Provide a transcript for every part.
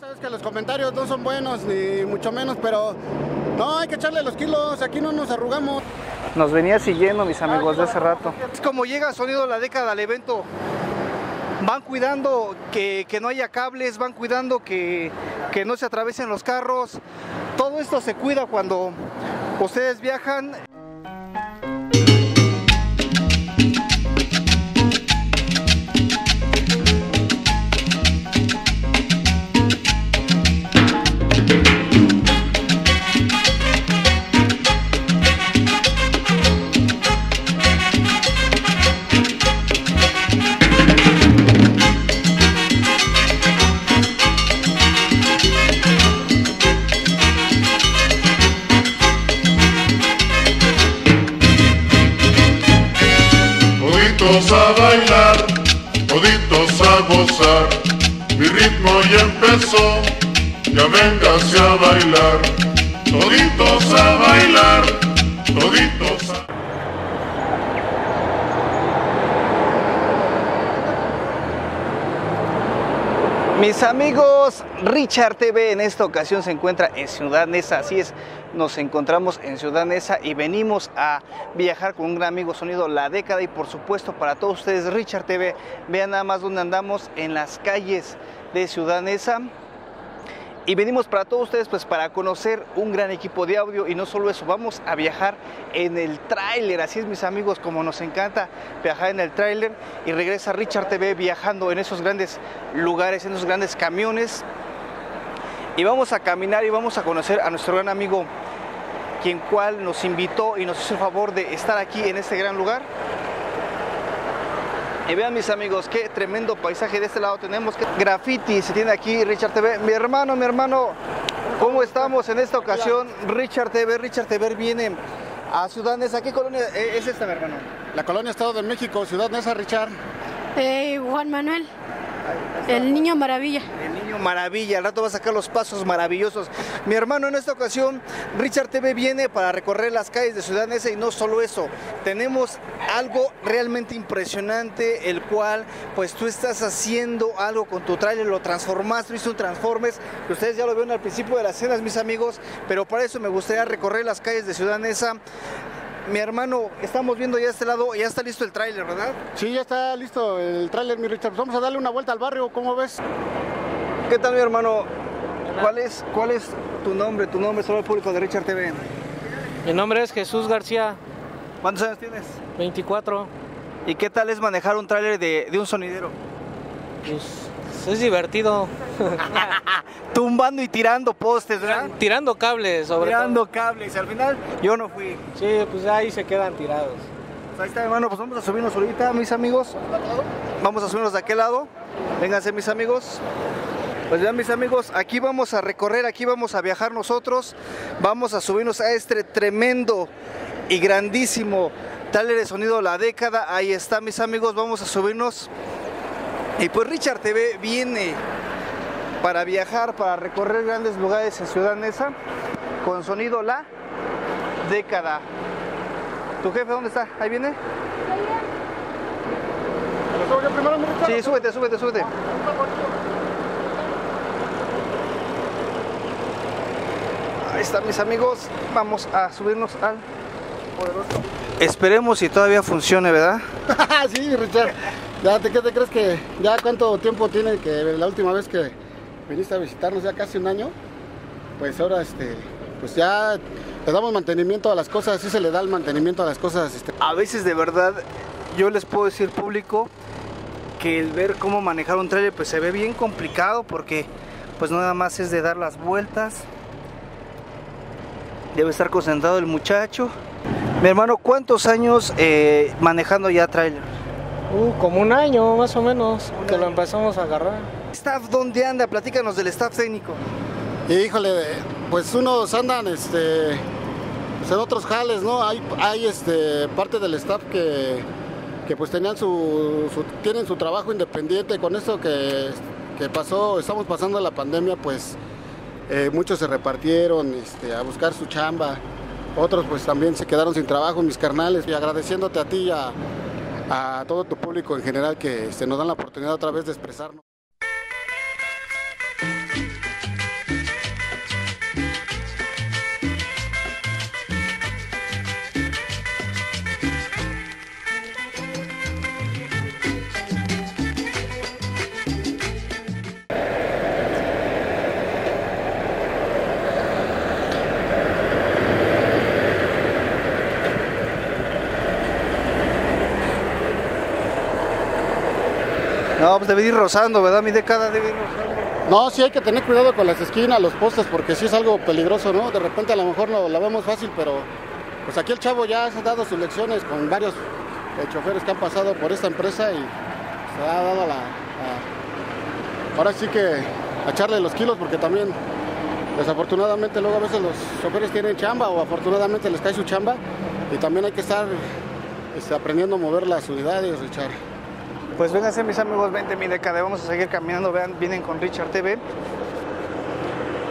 Sabes que los comentarios no son buenos, ni mucho menos, pero no, hay que echarle los kilos, aquí no nos arrugamos. Nos venía siguiendo, mis amigos, de hace rato. Es como llega Sonido la década al evento. Van cuidando que, que no haya cables, van cuidando que, que no se atraviesen los carros. Todo esto se cuida cuando ustedes viajan. Toditos a bailar, toditos a gozar, mi ritmo ya empezó, ya véngase a bailar, toditos a bailar, toditos Mis amigos, Richard TV en esta ocasión se encuentra en Ciudad Neza, así es, nos encontramos en Ciudad Neza y venimos a viajar con un gran amigo sonido La Década y por supuesto para todos ustedes Richard TV, vean nada más dónde andamos en las calles de Ciudad Neza y venimos para todos ustedes pues para conocer un gran equipo de audio. Y no solo eso, vamos a viajar en el tráiler, así es mis amigos, como nos encanta viajar en el tráiler. Y regresa Richard TV viajando en esos grandes lugares, en esos grandes camiones. Y vamos a caminar y vamos a conocer a nuestro gran amigo quien cual nos invitó y nos hizo el favor de estar aquí en este gran lugar. Y vean mis amigos, qué tremendo paisaje de este lado tenemos. Graffiti se tiene aquí Richard TV. Mi hermano, mi hermano, ¿cómo estamos en esta ocasión? Richard TV, Richard TV viene a Ciudad Neza. ¿Qué colonia es esta, mi hermano? La colonia Estado de México, Ciudad Neza, Richard. Eh, Juan Manuel, el niño maravilla. El niño maravilla, al rato va a sacar los pasos maravillosos. Mi hermano, en esta ocasión, Richard TV viene para recorrer las calles de Ciudad Neza y no solo eso, tenemos algo realmente impresionante, el cual, pues tú estás haciendo algo con tu trailer, lo transformaste, hizo un Transformes, que ustedes ya lo vieron al principio de las cenas, mis amigos, pero para eso me gustaría recorrer las calles de Ciudad Neza. Mi hermano, estamos viendo ya este lado, ya está listo el tráiler, ¿verdad? Sí, ya está listo el tráiler, mi Richard. Pues vamos a darle una vuelta al barrio, ¿cómo ves? ¿Qué tal, mi hermano? ¿Cuál es, cuál es tu nombre, tu nombre solo el público de Richard TV? Mi nombre es Jesús García, ¿Cuántos años tienes? 24. ¿Y qué tal es manejar un tráiler de, de un sonidero? Pues es divertido. Tumbando y tirando postes, ¿verdad? Tirando cables, sobre Tirando cables. Y al final yo no fui. todo. Sí, pues ahí se quedan tirados. Pues ahí está, hermano. Pues vamos a subirnos ahorita, mis amigos. Vamos a subirnos de aquel lado. Vénganse, mis amigos. Pues vean, mis amigos, aquí vamos a recorrer, aquí vamos a viajar nosotros. Vamos a subirnos a este tremendo y grandísimo tráiler de sonido La Década. Ahí está, mis amigos. Vamos a subirnos. Y pues Richard TV viene para viajar, para recorrer grandes lugares en Ciudad Neza con sonido La Década. ¿Tu jefe dónde está? ¿Ahí viene? ¿Lo subo yo primero? Sí, súbete, súbete, súbete. Ahí están mis amigos. Vamos a subirnos al poderoso. Esperemos si todavía funcione, ¿verdad? sí, Richard. ¿Ya ¿Qué te crees que ya cuánto tiempo tiene que la última vez que viniste a visitarnos? Ya casi un año. Pues ahora, este, pues ya le damos mantenimiento a las cosas, así se le da el mantenimiento a las cosas. Este. A veces de verdad yo les puedo decir público que el ver cómo manejar un trailer pues se ve bien complicado porque pues nada más es de dar las vueltas. Debe estar concentrado el muchacho. Mi hermano, ¿cuántos años eh, manejando ya trailer? Uh, como un año más o menos que lo empezamos a agarrar. ¿Staff dónde anda? Platícanos del staff técnico. Y híjole, pues unos andan este, pues en otros jales, ¿no? Hay, hay este, parte del staff que, que pues tenían su, su- tienen su trabajo independiente. Con esto que, que pasó, estamos pasando la pandemia, pues eh, muchos se repartieron este, a buscar su chamba. Otros pues también se quedaron sin trabajo, mis carnales. Y agradeciéndote a ti y a, a todo tu público en general que se nos dan la oportunidad otra vez de expresarnos. Debe ir rozando, ¿verdad? Mi década debe ir rozando. No, sí hay que tener cuidado con las esquinas, los postes, porque sí es algo peligroso, ¿no? De repente a lo mejor no la vemos fácil, pero pues aquí el chavo ya ha dado sus lecciones con varios eh, choferes que han pasado por esta empresa y se ha dado la, la- ahora sí que a echarle los kilos porque también desafortunadamente luego a veces los choferes tienen chamba o afortunadamente les cae su chamba y también hay que estar este, aprendiendo a mover las unidades, Richard. Pues vénganse mis amigos, 20 mi década, vamos a seguir caminando, vean, vienen con Richard TV.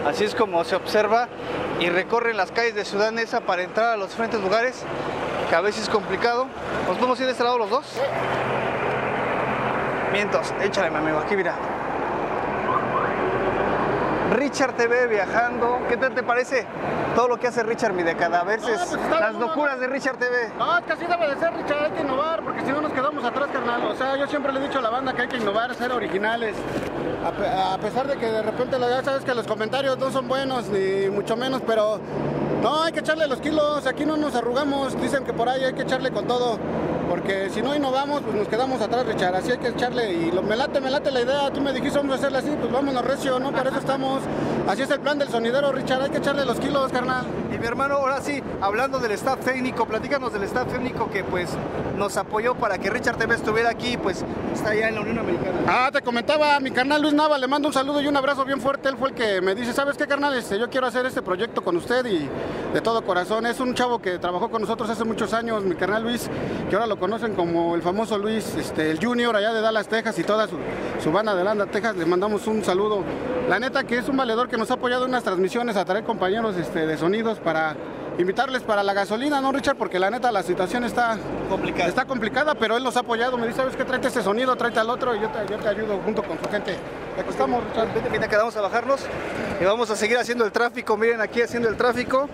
Así es como se observa y recorren las calles de Ciudad Neza para entrar a los diferentes lugares, que a veces es complicado. ¿Nos podemos ir de este lado los dos? Mientos, échale mi amigo, aquí mira. Richard TV viajando, ¿qué tal te parece todo lo que hace Richard mi década? A veces Ah, pues está las locuras de Richard TV. No, es que así debe de ser, Richard, hay que innovar, porque si no nos quedamos atrás, carnal. O sea, yo siempre le he dicho a la banda que hay que innovar, ser originales. A, a pesar de que de repente ya sabes que los comentarios no son buenos, ni mucho menos, pero no, hay que echarle los kilos, aquí no nos arrugamos, dicen que por ahí hay que echarle con todo. Porque si no innovamos, pues nos quedamos atrás, Richard. Así hay que echarle. Y lo, me late, me late la idea. Tú me dijiste, vamos a hacerla así, pues vámonos recio, ¿no? Para eso estamos. Así es el plan del sonidero, Richard. Hay que echarle los kilos, carnal. Y mi hermano, ahora sí, hablando del staff técnico, platícanos del staff técnico que pues nos apoyó para que Richard TV estuviera aquí, pues está allá en la Unión Americana. Ah, te comentaba mi carnal Luis Nava, le mando un saludo y un abrazo bien fuerte. Él fue el que me dice, ¿sabes qué, carnal? Este, yo quiero hacer este proyecto con usted y de todo corazón. Es un chavo que trabajó con nosotros hace muchos años, mi carnal Luis, que ahora lo conocen como el famoso Luis, este, el Junior allá de Dallas, Texas y toda su, su banda de Landa, Texas. Le mandamos un saludo. La neta que es un valedor que nos ha apoyado en unas transmisiones a traer compañeros este, de sonidos para invitarles para la gasolina, ¿no, Richard? Porque la neta la situación está Complicado. Está complicada, pero él nos ha apoyado. Me dice, ¿sabes qué? Tráete este sonido, tráete al otro y yo te, yo te ayudo junto con su gente. Aquí estamos, Richard. Mira, que vamos a bajarnos y vamos a seguir haciendo el tráfico. Miren aquí haciendo el tráfico.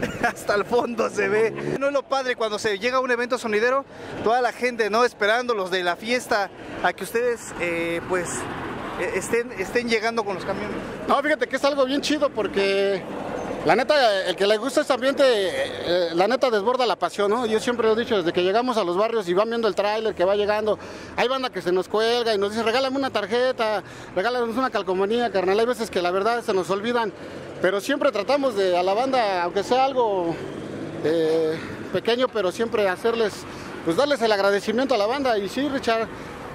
Hasta el fondo se ve. No es lo padre cuando se llega a un evento sonidero, toda la gente, ¿no? Esperando los de la fiesta a que ustedes, eh, pues, eh, estén, estén llegando con los camiones. No, fíjate que es algo bien chido porque la neta, el que le gusta este ambiente, eh, la neta desborda la pasión, ¿no? Yo siempre lo he dicho, desde que llegamos a los barrios y van viendo el tráiler que va llegando, hay banda que se nos cuelga y nos dice, regálame una tarjeta, regálanos una calcomanía, carnal. Hay veces que la verdad se nos olvidan, pero siempre tratamos de a la banda, aunque sea algo eh, pequeño, pero siempre hacerles, pues darles el agradecimiento a la banda. Y sí, Richard,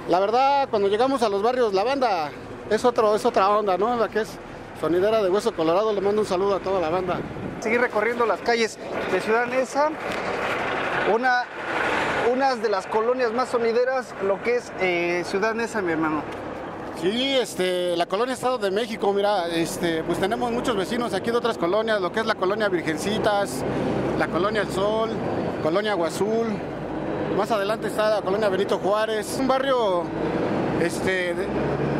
la verdad, cuando llegamos a los barrios, la banda es, otro, es otra onda, ¿no? La que es sonidera de Hueso Colorado, le mando un saludo a toda la banda. seguir recorriendo las calles de Ciudad Neza, una, unas de las colonias más sonideras, lo que es eh, Ciudad Neza, mi hermano. Sí, este, la colonia Estado de México, mira, este, pues tenemos muchos vecinos aquí de otras colonias, lo que es la colonia Virgencitas, la colonia El Sol, colonia Agua Azul, más adelante está la colonia Benito Juárez, un barrio, este,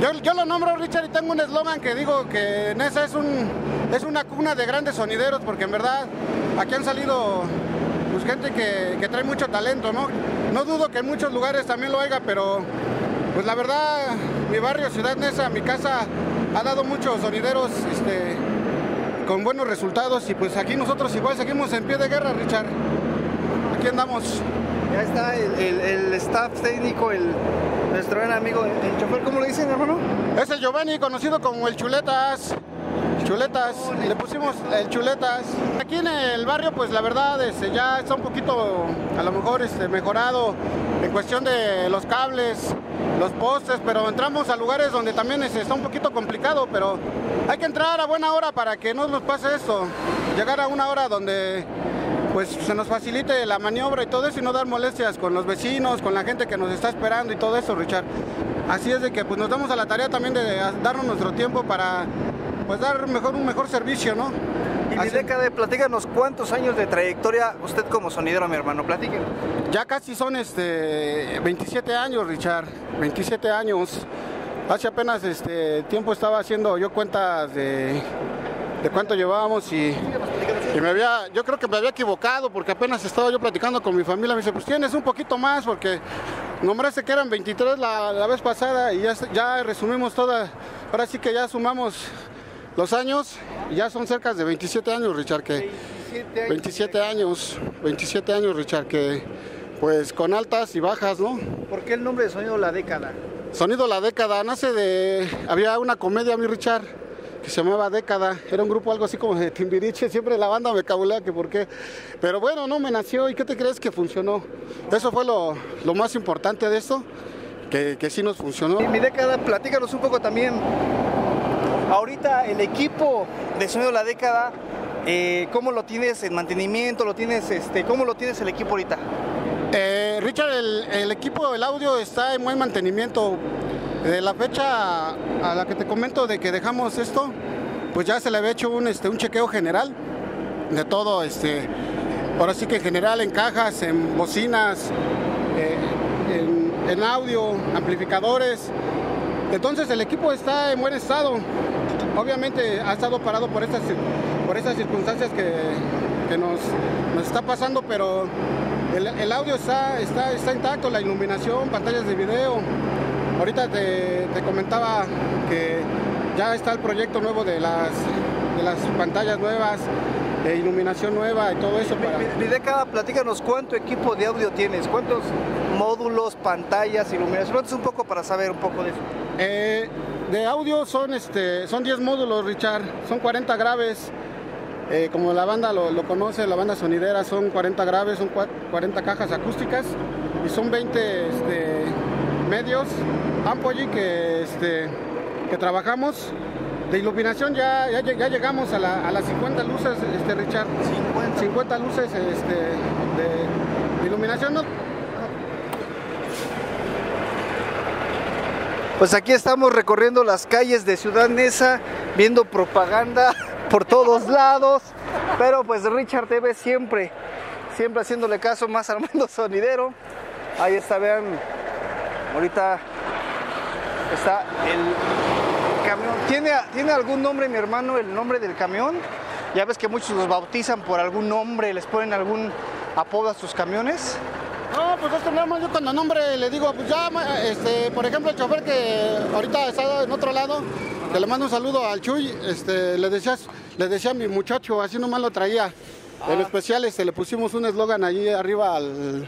yo, yo lo nombro Richard y tengo un eslogan que digo que Nesa es un, es una cuna de grandes sonideros, porque en verdad aquí han salido pues gente que, que trae mucho talento, ¿no? No dudo que en muchos lugares también lo haya, pero pues la verdad, mi barrio, Ciudad Neza, mi casa, ha dado muchos sonideros este, con buenos resultados y pues aquí nosotros igual seguimos en pie de guerra, Richard. Aquí andamos. Ya está el- el staff técnico, el, nuestro gran amigo, el chofer, ¿cómo le dicen, hermano? Es el Giovanni, conocido como el Chuletas. Chuletas, le pusimos el Chuletas. Aquí en el barrio, pues la verdad, este, ya está un poquito, a lo mejor, este, mejorado en cuestión de los cables, los postes, pero entramos a lugares donde también este, está un poquito complicado, pero hay que entrar a buena hora para que no nos pase esto. Llegar a una hora donde pues se nos facilite la maniobra y todo eso y no dar molestias con los vecinos, con la gente que nos está esperando y todo eso, Richard. Así es de que pues nos damos a la tarea también de darnos nuestro tiempo para pues dar mejor un mejor servicio, ¿no? Y mi década, platícanos cuántos años de trayectoria usted como sonidero, mi hermano, platíquenos. Ya casi son este 27 años, Richard, 27 años. Hace apenas este tiempo estaba haciendo yo cuentas de, de cuánto llevábamos y, y me había, yo creo que me había equivocado porque apenas estaba yo platicando con mi familia. Me dice, pues tienes un poquito más porque nombraste que eran 23 la, la vez pasada y ya, ya resumimos toda. Ahora sí que ya sumamos los años y ya son cerca de 27 años, Richard, que 27 años, 27 años, Richard, que pues con altas y bajas, ¿no? ¿Por qué el nombre de sonido La Década? Sonido La Década nace de... Había una comedia, mi Richard, que se llamaba Década. Era un grupo algo así como de Timbiriche. Siempre la banda me cabulea que por qué. Pero bueno, no me nació. ¿Y qué te crees que funcionó? Eso fue lo, lo más importante de esto. Que, que sí nos funcionó. Y mi década, platícanos un poco también. Ahorita el equipo de Sonido La Década, eh, ¿cómo lo tienes en mantenimiento? ¿Lo tienes, este, ¿Cómo lo tienes el equipo ahorita? Eh, Richard, el, el equipo del audio está en buen mantenimiento. De la fecha a la que te comento de que dejamos esto, pues ya se le había hecho un, este, un chequeo general de todo, este, ahora sí que en general en cajas, en bocinas, eh, en, audio, amplificadores. Entonces el equipo está en buen estado. Obviamente ha estado parado por estas, circunstancias que, nos, está pasando, pero el, audio está intacto, la iluminación, pantallas de video. Ahorita te, te comentaba que ya está el proyecto nuevo de las, de las pantallas nuevas, de iluminación nueva y todo eso. Para... Década, platícanos cuánto equipo de audio tienes, cuántos módulos, pantallas, iluminación. Cuéntanos un poco para saber un poco de eso. Eh, de audio son, este, son 10 módulos, Richard, son 40 graves. Eh, como la banda lo, lo, conoce, la banda sonidera, son 40 graves, son 40 cajas acústicas y son 20 este, medios Ampogy que, este, que trabajamos. De iluminación ya, ya, ya llegamos a, la, a, las 50 luces, este, Richard. 50, 50 luces este, de, de iluminación. ¿no? Pues aquí estamos recorriendo las calles de Ciudad Neza, viendo propaganda por todos lados, pero pues Richard TV siempre, siempre haciéndole caso más Armando Sonidero. Ahí está, vean, ahorita está el camión. ¿Tiene, ¿Tiene algún nombre mi hermano el nombre del camión? Ya ves que muchos los bautizan por algún nombre, les ponen algún apodo a sus camiones. No, pues esto nada más yo cuando nombre le digo, pues ya, este, por ejemplo, el chofer que ahorita está en otro lado, que le mando un saludo al Chuy, este, le decía, le decía a mi muchacho, así nomás lo traía. Ah. En especial este, le pusimos un eslogan allí arriba al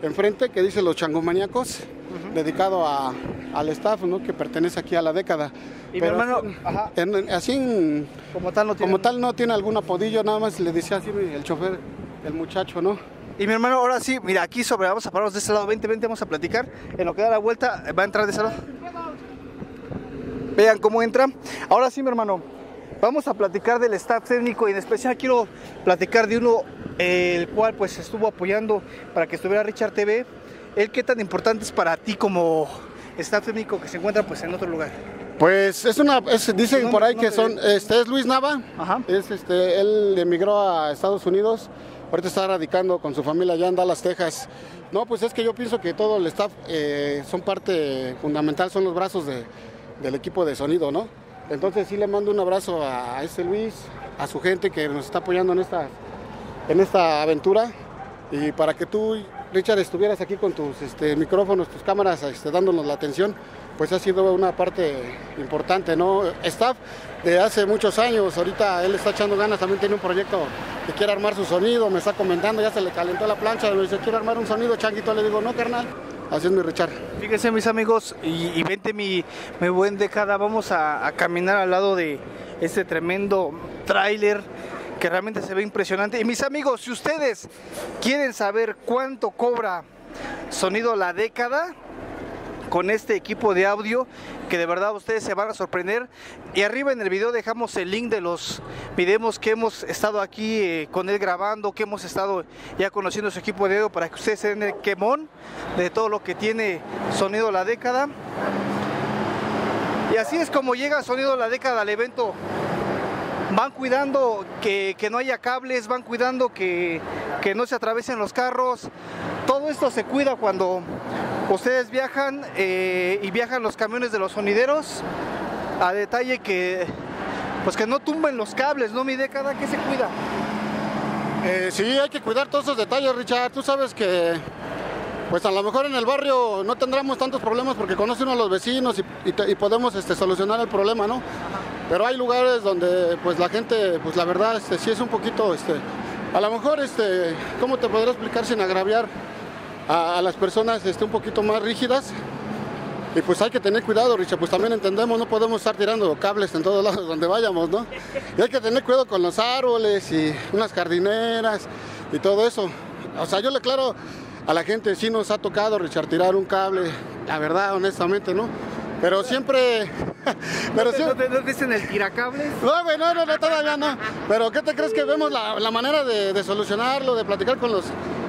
enfrente que dice los changomaníacos, uh -huh. dedicado a, al staff ¿no? que pertenece aquí a la década. Y Pero, mi hermano, ajá. En, así en, como tal no tiene, como tal no tiene algún apodillo, nada más le decía así el chofer, el muchacho, ¿no? Y mi hermano, ahora sí, mira, aquí sobre, vamos a pararnos de este lado, vente, vente, vamos a platicar. En lo que da la vuelta, va a entrar de ese lado. Vean cómo entra. Ahora sí, mi hermano, vamos a platicar del staff técnico y en especial quiero platicar de uno, eh, el cual pues estuvo apoyando para que estuviera Richard TV. ¿El qué tan importante es para ti como staff técnico que se encuentra pues en otro lugar? Pues es una, es, dicen por ahí que son, este es Luis Nava, Ajá. es este, él emigró a Estados Unidos ahorita está radicando con su familia allá en Dallas, Texas. No, pues es que yo pienso que todo el staff eh, son parte fundamental, son los brazos de, del equipo de sonido, ¿no? Entonces sí le mando un abrazo a este Luis, a su gente que nos está apoyando en esta, en esta aventura y para que tú, Richard, estuvieras aquí con tus este, micrófonos, tus cámaras, este, dándonos la atención, pues ha sido una parte importante, ¿no? Staff de hace muchos años, ahorita él está echando ganas, también tiene un proyecto que quiere armar su sonido, me está comentando, ya se le calentó la plancha, me dice, quiero armar un sonido, changuito, le digo, no, carnal, así es mi Richard. Fíjense mis amigos, y, vente mi, mi, buen década, vamos a, a caminar al lado de este tremendo tráiler que realmente se ve impresionante. Y mis amigos, si ustedes quieren saber cuánto cobra Sonido La Década, con este equipo de audio que de verdad ustedes se van a sorprender y arriba en el video dejamos el link de los videos que hemos estado aquí eh, con él grabando que hemos estado ya conociendo su equipo de audio para que ustedes se den el quemón de todo lo que tiene sonido la década y así es como llega sonido la década al evento van cuidando que, que, no haya cables, van cuidando que, que, no se atraviesen los carros. Todo esto se cuida cuando ustedes viajan eh, y viajan los camiones de los sonideros a detalle que pues que no tumben los cables, ¿no? Mi década, ¿qué se cuida? Eh, sí, hay que cuidar todos esos detalles, Richard. Tú sabes que pues a lo mejor en el barrio no tendremos tantos problemas porque conocen a los vecinos y, podemos este, solucionar el problema, ¿no? Pero hay lugares donde pues la gente, pues la verdad, este, sí es un poquito, este, a lo mejor, este, ¿cómo te podré explicar sin agraviar a, a las personas este, un poquito más rígidas? Y pues hay que tener cuidado, Richard, pues también entendemos, no podemos estar tirando cables en todos lados donde vayamos, ¿no? Y hay que tener cuidado con los árboles y unas jardineras y todo eso. O sea, yo le aclaro a la gente, sí nos ha tocado, Richard, tirar un cable, la verdad, honestamente, ¿no? Pero siempre... Pero ¿No, te, siempre... ¿no te- no te dicen el tiracables? No, güey, no, no, no, todavía no. Pero ¿qué te crees que vemos la, la manera de, de solucionarlo, de platicar con los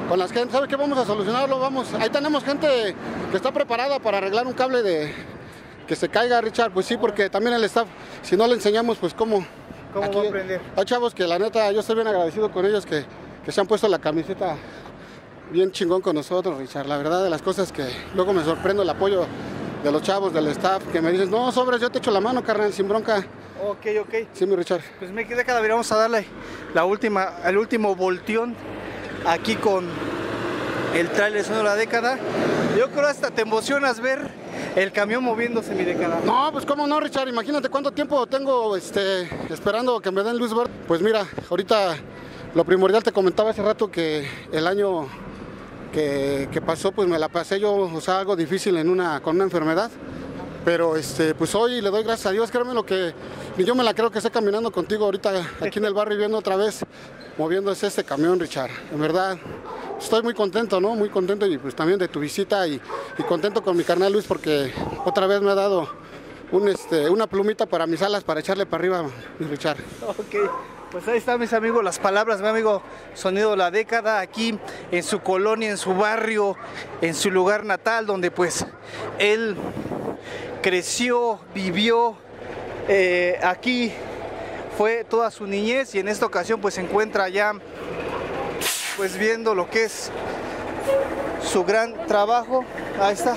con las gente? ¿Sabes qué? Vamos a solucionarlo, vamos. Ahí tenemos gente que está preparada para arreglar un cable de que se caiga, Richard. Pues sí, porque también el staff, si no le enseñamos, pues cómo. ¿Cómo va a aprender? Hay chavos que la neta, yo estoy bien agradecido con ellos que, que se han puesto la camiseta bien chingón con nosotros, Richard. La verdad de las cosas que luego me sorprendo el apoyo de los chavos, del staff, que me dicen, no, sobres, yo te echo la mano, carnal, sin bronca. Ok, ok. Sí, mi Richard. Pues me quedé cada vez, vamos a darle la última, el último volteón aquí con el trailer de la década. Yo creo hasta te emocionas ver el camión moviéndose mi década. No, pues cómo no, Richard, imagínate cuánto tiempo tengo este, esperando que me den luz verde. Pues mira, ahorita lo primordial te comentaba hace rato que el año que, pasó, pues me la pasé yo, o sea, algo difícil en una, con una enfermedad. Pero este, pues hoy le doy gracias a Dios, créeme lo que yo me la creo que esté caminando contigo ahorita aquí en el barrio viendo otra vez moviéndose este camión, Richard. En verdad, estoy muy contento, ¿no? Muy contento y pues también de tu visita y, y contento con mi carnal Luis porque otra vez me ha dado este, una plumita para mis alas para echarle para arriba, mi Richard. Ok, pues ahí están mis amigos, las palabras, mi amigo Sonido de la Década, aquí en su colonia, en su barrio, en su lugar natal, donde pues él creció, vivió, eh, aquí fue toda su niñez y en esta ocasión pues se encuentra ya pues viendo lo que es su gran trabajo. Ahí está.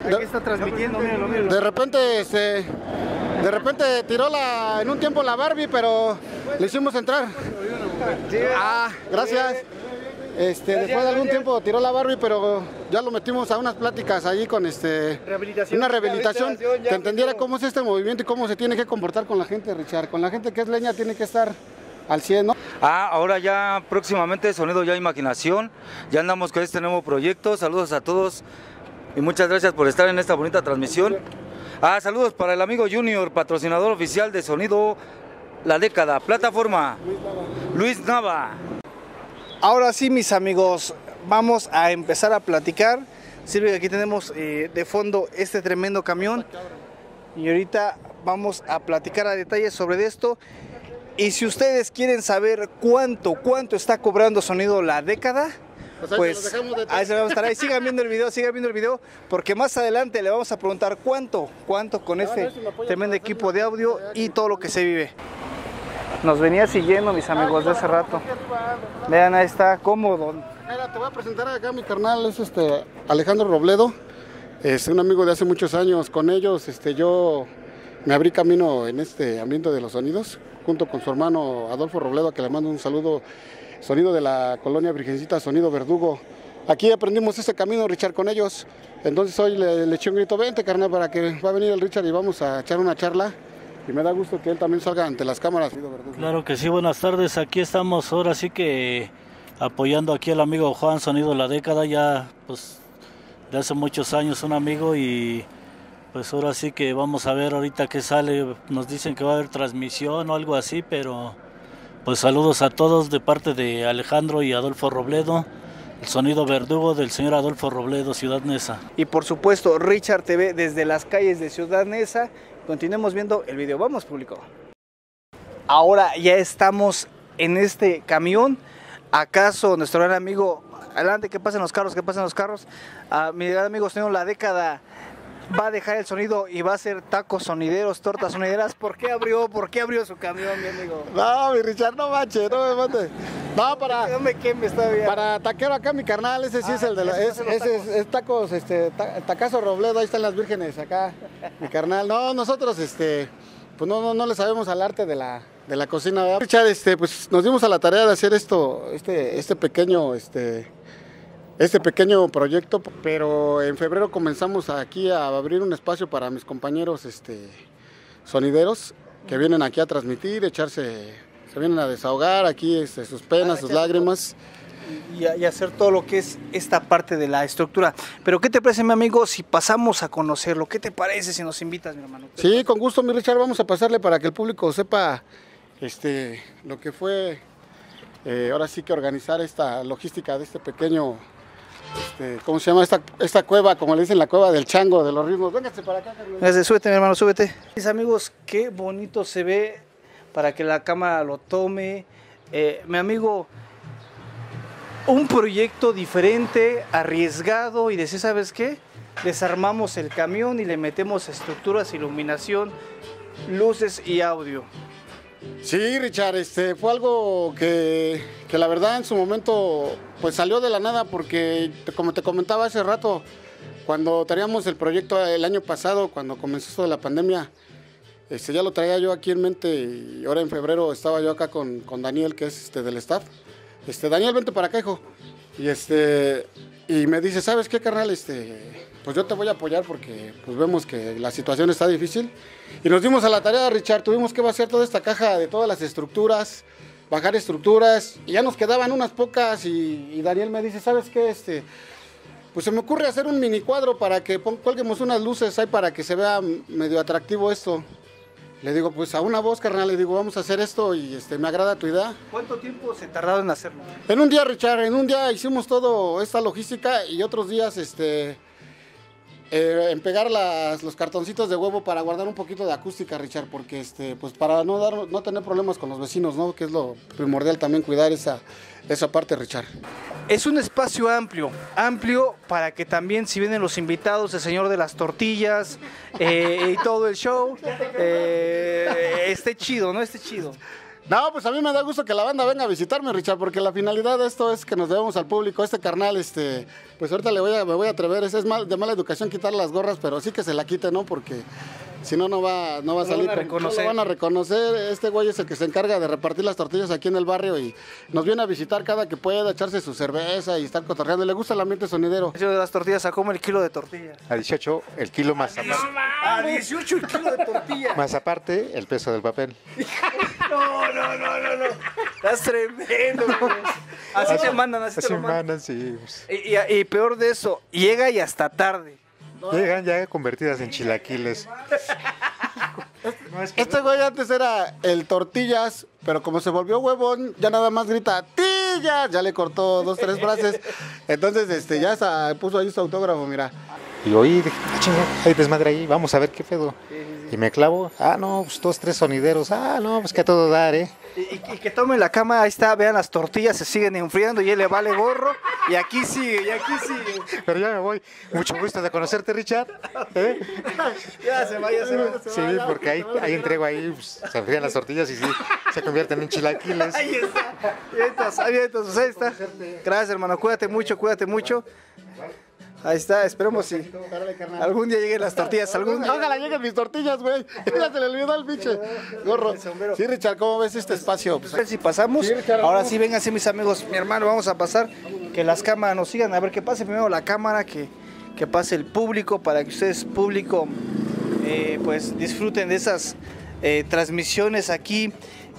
Aquí está transmitiendo. De repente, este, de repente tiró la, en un tiempo la Barbie, pero le hicimos entrar. Ah, gracias. Este, después de algún tiempo tiró la Barbie, pero ya lo metimos a unas pláticas ahí con este Rehabilitación. una rehabilitación que entendiera cómo es este movimiento y cómo se tiene que comportar con la gente, Richard. Con la gente que es leña tiene que estar al 100, ¿no? Ah, ahora ya próximamente Sonido Ya Imaginación. Ya andamos con este nuevo proyecto. Saludos a todos y muchas gracias por estar en esta bonita transmisión. Ah, saludos para el amigo Junior, patrocinador oficial de Sonido La Década, plataforma Luis Nava. Ahora sí, mis amigos, vamos a empezar a platicar. Sirve que aquí tenemos eh, de fondo este tremendo camión. Y ahorita vamos a platicar a detalle sobre esto. Y si ustedes quieren saber cuánto, cuánto está cobrando sonido la década, Pues ahí se pues los dejamos de- ahí se lo vamos a estar ahí. Sigan viendo el video, sigan viendo el video, porque más adelante le vamos a preguntar cuánto, cuánto con este tremendo equipo de audio y todo lo que se vive. Nos venía siguiendo, mis amigos, de hace rato. Vean, ahí está, cómodo. Mira, te voy a presentar acá mi carnal, es este Alejandro Robledo, es un amigo de hace muchos años. Con ellos este, yo me abrí camino en este ambiente de los sonidos, junto con su hermano Adolfo Robledo, a que le mando un saludo, sonido de la colonia Virgencita, sonido Verdugo. Aquí aprendimos ese camino, Richard, con ellos. Entonces hoy le, eché un grito, vente carnal, para que va a venir el Richard y vamos a echar una charla. Y me da gusto que él también salga ante las cámaras. Claro que sí, buenas tardes. Aquí estamos ahora sí que apoyando aquí al amigo Juan Sonido La Década, ya pues de hace muchos años un amigo y pues ahora sí que vamos a ver ahorita qué sale. Nos dicen que va a haber transmisión o algo así, pero pues saludos a todos de parte de Alejandro y Adolfo Robledo, el sonido verdugo del señor Adolfo Robledo, Ciudad Neza. Y por supuesto, Richard TV desde las calles de Ciudad Neza. Continuemos viendo el video. Vamos, público. Ahora ya estamos en este camión. ¿Acaso nuestro gran amigo, adelante, que pasen los carros, que pasen los carros? Ah, mi gran amigo, señor La Década, va a dejar el sonido y va a hacer tacos sonideros, tortas sonideras. ¿Por qué abrió, por qué abrió su camión, mi amigo? No, mi Richard, no manches, no me mates. No, para... No me quemes todavía. Para taquero acá mi carnal, ese sí Ah, es el de la, es, ese es, es tacos, este, ta- tacazo Robledo, ahí están las vírgenes acá, mi carnal. No, nosotros este, pues no, no, no le sabemos al arte de la, de la cocina, ¿verdad? Richard, este, pues nos dimos a la tarea de hacer esto, este, este pequeño, este, este pequeño proyecto, pero en febrero comenzamos aquí a abrir un espacio para mis compañeros, este, sonideros que vienen aquí a transmitir, echarse, se vienen a desahogar aquí, este, sus penas, sus lágrimas. y, y hacer todo lo que es esta parte de la estructura. Pero ¿qué te parece, mi amigo, si pasamos a conocerlo? ¿Qué te parece si nos invitas, mi hermano? Sí, con gusto, mi Richard, vamos a pasarle para que el público sepa este, lo que fue, eh, ahora sí que organizar esta logística de este pequeño, este, ¿cómo se llama? Esta, esta cueva, como le dicen, la cueva del chango, de los ritmos. Véngase para acá, Carlos. Súbete, mi hermano, súbete. Mis amigos, qué bonito se ve para que la cámara lo tome. Eh, mi amigo, un proyecto diferente, arriesgado y decir, ¿sabes qué? Desarmamos el camión y le metemos estructuras, iluminación, luces y audio. Sí, Richard, este, fue algo que, que la verdad en su momento pues salió de la nada porque como te comentaba hace rato, cuando teníamos el proyecto el año pasado, cuando comenzó esto de la pandemia, este, ya lo traía yo aquí en mente y ahora en febrero estaba yo acá con, con Daniel, que es este, del staff. Este, Daniel, vente para acá, hijo. Y, este, y me dice, ¿sabes qué, carnal? Este, pues yo te voy a apoyar porque pues vemos que la situación está difícil. Y nos dimos a la tarea, Richard, tuvimos que vaciar toda esta caja de todas las estructuras, bajar estructuras, y ya nos quedaban unas pocas y, y Daniel me dice, ¿sabes qué? Este, pues se me ocurre hacer un mini cuadro para que cuelguemos unas luces ahí para que se vea medio atractivo esto. Le digo, pues a una voz, carnal, le digo, vamos a hacer esto y este, me agrada tu idea. ¿Cuánto tiempo se tardaron en hacerlo? En un día, Richard, en un día hicimos todo esta logística y otros días este, eh, en pegar los cartoncitos de huevo para guardar un poquito de acústica, Richard, porque este, pues para no, dar, no tener problemas con los vecinos, ¿no? Que es lo primordial también cuidar esa, esa parte, Richard. Es un espacio amplio, amplio para que también si vienen los invitados, el señor de las tortillas eh, y todo el show, eh, esté chido, ¿no? Esté chido. No, pues a mí me da gusto que la banda venga a visitarme, Richard, porque la finalidad de esto es que nos debemos al público. Este carnal, este, pues ahorita le voy a, me voy a atrever, es, es mal, de mala educación quitar las gorras, pero sí que se la quite, ¿no? Porque si no, no va, no va a salir. van a con- reconocer. no lo van a reconocer. Este güey es el que se encarga de repartir las tortillas aquí en el barrio y nos viene a visitar cada que pueda, echarse su cerveza y estar cotorreando. Le gusta el ambiente sonidero. El de las tortillas sacó el kilo de tortilla. A 18 el kilo más aparte, A 18 el kilo de tortilla. más aparte el peso del papel. No, no, no, no, no. Estás tremendo, güey. Así se mandan, así, te Así lo mandan. mandan, sí. Y, y- y peor de eso, llega y hasta tarde. Llegan ya convertidas en chilaquiles. Este güey antes era el tortillas, pero como se volvió huevón, ya nada más grita tillas, ya le cortó dos, tres frases. Entonces, este, ya hasta puso ahí su autógrafo, mira. Y oí, dije, ah, chinga, hay desmadre ahí, vamos a ver qué pedo. Y me clavo, ah, no, pues dos, tres sonideros, ah, no, pues que a todo dar, ¿eh? Y, que tomen la cama, ahí está, vean las tortillas, se siguen enfriando y él le vale gorro. Y aquí sigue, y aquí sigue. Pero ya me voy. Mucho gusto de conocerte, Richard. ¿eh? Ya se va, ya se va. Sí, porque ahí, ahí entrego ahí, pues, se enfrían las tortillas y sí, se convierten en chilaquiles. Ahí está. Ahí pues ahí está. Gracias, hermano. Cuídate mucho, cuídate mucho. Ahí está, esperemos si algún día lleguen las tortillas. Algún día. Ojalá lleguen mis tortillas, güey. Ya se le olvidó el pinche gorro. Sí, Richard, ¿cómo ves este espacio? Pues, A ver si pasamos. Sí, Richard, Ahora sí, vénganse mis amigos. Mi hermano, vamos a pasar. Que las cámaras nos sigan. A ver, que pase primero la cámara, que, que pase el público, para que ustedes, público, eh, pues disfruten de esas eh, transmisiones aquí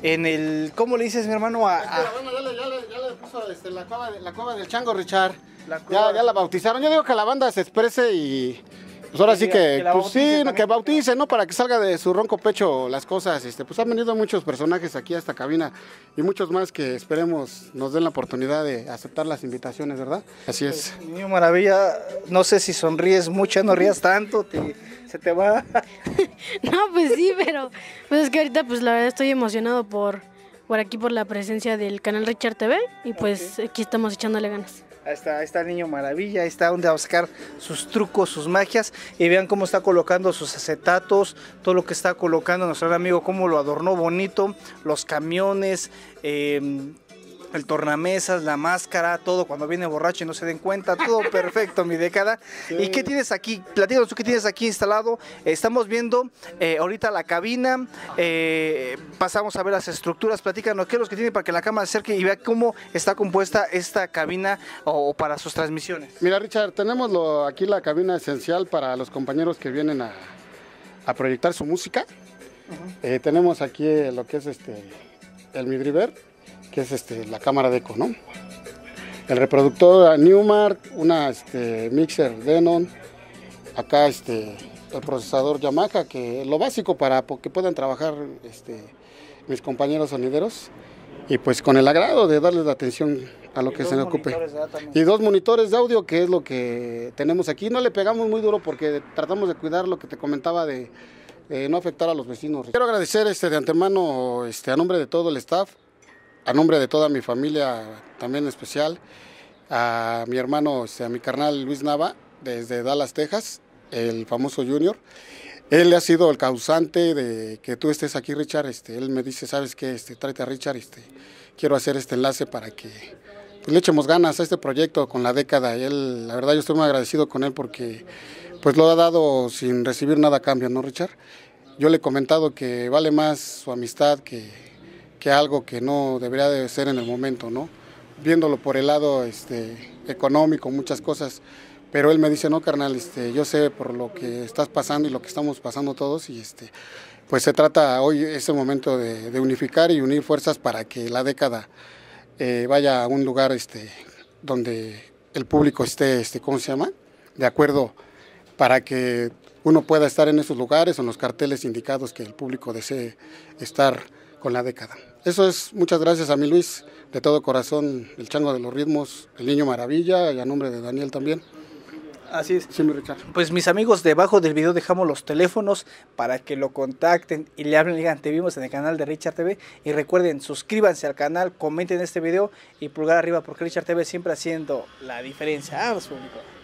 en el. ¿Cómo le dices, mi hermano? A, a- Bueno, ya le, ya le- ya le puso este, la, cueva la cueva del chango, Richard. La. Ya, ya la bautizaron. Yo digo que la banda se exprese y. Pues ahora Que sí que, pues bautice sí, también. que bautice, ¿no? Para que salga de su ronco pecho las cosas. Este, pues han venido muchos personajes aquí a esta cabina y muchos más que esperemos nos den la oportunidad de aceptar las invitaciones, ¿verdad? Así es. Niño Maravilla, no sé si sonríes mucho, no rías tanto, te- se te va. No, pues sí, pero pues es que ahorita pues la verdad estoy emocionado por, por aquí por la presencia del canal Richard TV y pues aquí estamos echándole ganas. Ahí está, ahí el niño maravilla, ahí está donde va a sacar sus trucos, sus magias y vean cómo está colocando sus acetatos, todo lo que está colocando nuestro amigo, cómo lo adornó bonito, los camiones, eh, el tornamesas, la máscara, todo cuando viene borracho y no se den cuenta, todo perfecto, mi década. ¿Y qué tienes aquí? Platícanos tú qué tienes aquí instalado. Estamos viendo eh, ahorita la cabina, eh, pasamos a ver las estructuras, platícanos qué es lo que tiene para que la cámara se acerque y vea cómo está compuesta esta cabina o, o para sus transmisiones. Mira, Richard, tenemos lo- aquí la cabina esencial para los compañeros que vienen a, a proyectar su música. Eh, tenemos aquí lo que es este el midriver, que es este la cámara de eco, ¿no? el reproductor Newmark, una este, mixer Denon, acá este, el procesador Yamaha, que lo básico para que puedan trabajar este, mis compañeros sonideros y pues con el agrado de darles la atención a lo que se me ocupe. Y dos monitores de audio, que es lo que tenemos aquí. No le pegamos muy duro porque tratamos de cuidar lo que te comentaba de, no afectar a los vecinos. Quiero agradecer este, de antemano este, a nombre de todo el staff, a nombre de toda mi familia también especial, a mi hermano, este, a mi carnal Luis Nava, desde Dallas, Texas, el famoso Junior. Él ha sido el causante de que tú estés aquí, Richard. Este, él me dice, ¿sabes qué? Este, tráete a Richard, este, quiero hacer este enlace para que pues, le echemos ganas a este proyecto con la década. Él, la verdad, yo estoy muy agradecido con él porque pues lo ha dado sin recibir nada a cambio, ¿no, Richard? Yo le he comentado que vale más su amistad que, que algo que no debería de ser en el momento, ¿no? Viéndolo por el lado este, económico, muchas cosas pero él me dice, no, carnal, este, yo sé por lo que estás pasando y lo que estamos pasando todos y este, pues se trata hoy, ese momento de, unificar y unir fuerzas para que la década eh, vaya a un lugar este, donde el público esté, este, ¿cómo se llama? De acuerdo, para que uno pueda estar en esos lugares o en los carteles indicados que el público desee estar con la década. Eso es, muchas gracias a mi Luis, de todo corazón, el chango de los ritmos, el niño maravilla y a nombre de Daniel también. Así es. Sí, Richard. Pues mis amigos, debajo del video dejamos los teléfonos para que lo contacten y le hablen y digan, te vimos en el canal de Richard TV. Y recuerden, suscríbanse al canal, comenten este video y pulgar arriba porque Richard TV siempre haciendo la diferencia. Vamos, público.